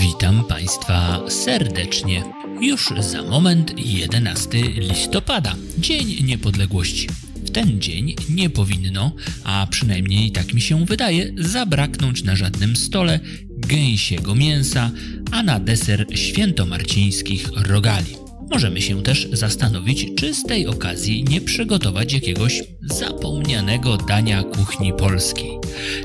Witam Państwa serdecznie. Już za moment 11 listopada, Dzień Niepodległości. W ten dzień nie powinno, a przynajmniej tak mi się wydaje, zabraknąć na żadnym stole gęsiego mięsa, a na deser świętomarcińskich rogali. Możemy się też zastanowić, czy z tej okazji nie przygotować jakiegoś zapomnianego dania kuchni polskiej.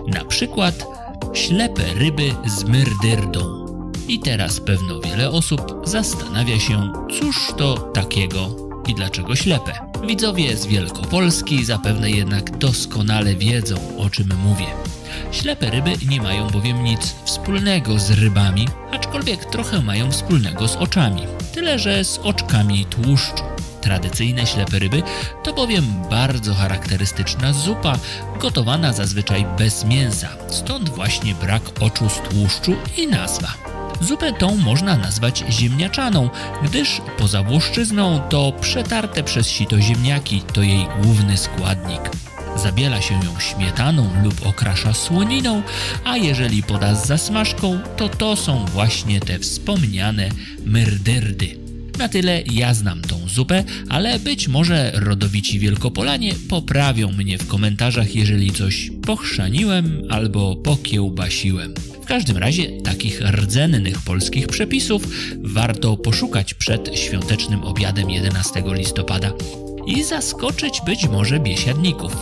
Na przykład ślepe ryby z myrdyrdą. I teraz pewno wiele osób zastanawia się, cóż to takiego i dlaczego ślepe. Widzowie z Wielkopolski zapewne jednak doskonale wiedzą, o czym mówię. Ślepe ryby nie mają bowiem nic wspólnego z rybami, aczkolwiek trochę mają wspólnego z oczami. Tyle, że z oczkami tłuszczu. Tradycyjne ślepe ryby to bowiem bardzo charakterystyczna zupa, gotowana zazwyczaj bez mięsa, stąd właśnie brak oczu z tłuszczu i nazwa. Zupę tą można nazwać ziemniaczaną, gdyż poza włoszczyzną to przetarte przez sito ziemniaki to jej główny składnik. Zabiela się ją śmietaną lub okrasza słoniną, a jeżeli poda z zasmażką, to to są właśnie te wspomniane myrdyrdy. Na tyle ja znam tą zupę, ale być może rodowici Wielkopolanie poprawią mnie w komentarzach, jeżeli coś pochrzaniłem albo pokiełbasiłem. W każdym razie takich rdzennych polskich przepisów warto poszukać przed świątecznym obiadem 11 listopada i zaskoczyć być może biesiadników.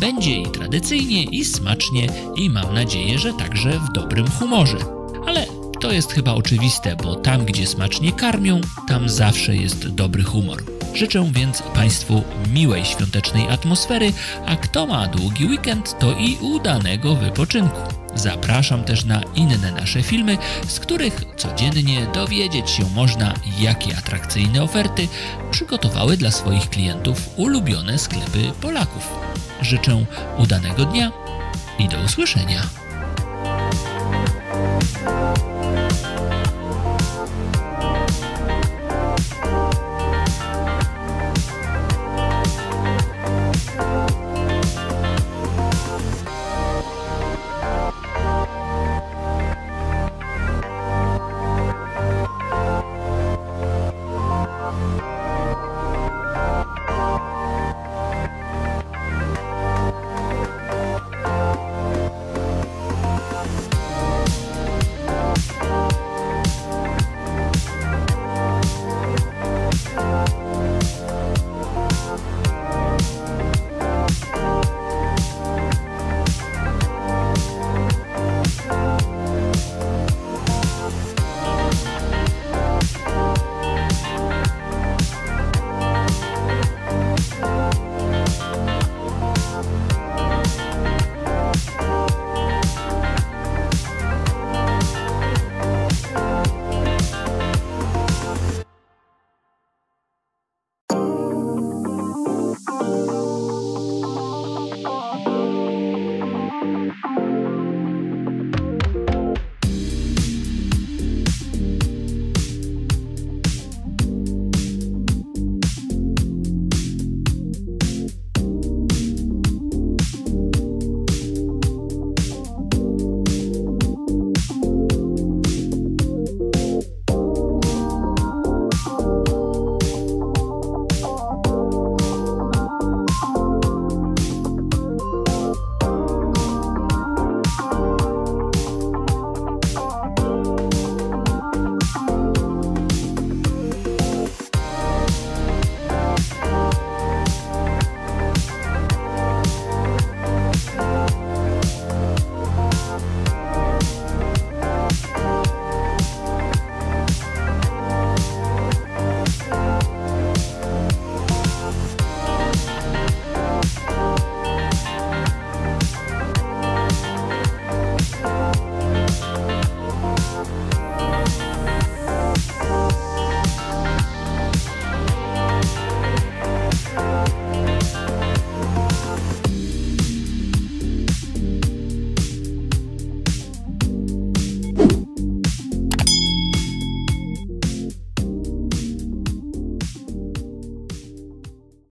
Będzie i tradycyjnie, i smacznie, i mam nadzieję, że także w dobrym humorze. Ale to jest chyba oczywiste, bo tam, gdzie smacznie karmią, tam zawsze jest dobry humor. Życzę więc Państwu miłej świątecznej atmosfery, a kto ma długi weekend, to i udanego wypoczynku. Zapraszam też na inne nasze filmy, z których codziennie dowiedzieć się można, jakie atrakcyjne oferty przygotowały dla swoich klientów ulubione sklepy Polaków. Życzę udanego dnia i do usłyszenia.